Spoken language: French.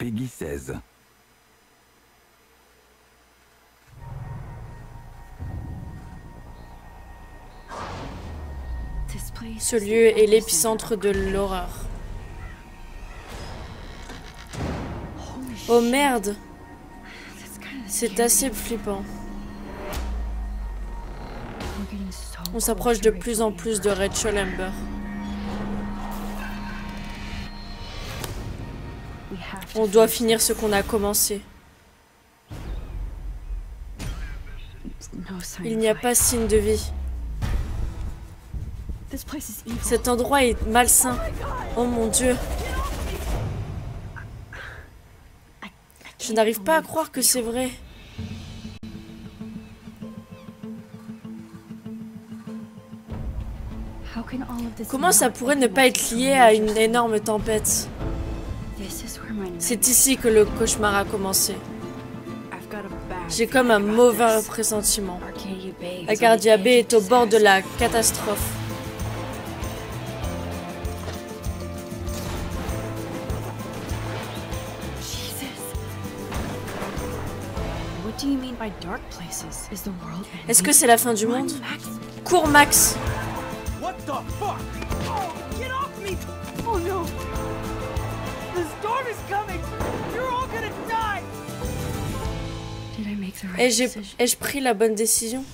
16. Ce lieu est l'épicentre de l'horreur. Oh merde C'est assez flippant. On s'approche de plus en plus de Rachel Amber. On doit finir ce qu'on a commencé. Il n'y a pas signe de vie. Cet endroit est malsain. Oh mon dieu. Je n'arrive pas à croire que c'est vrai. Comment ça pourrait ne pas être lié à une énorme tempête? C'est ici que le cauchemar a commencé. J'ai comme un mauvais pressentiment. Arcadia Bay est au bord de la catastrophe. Est-ce que c'est la fin du monde? Cours, Max. What the fuck? Oh, get right Ai-je pris la bonne décision?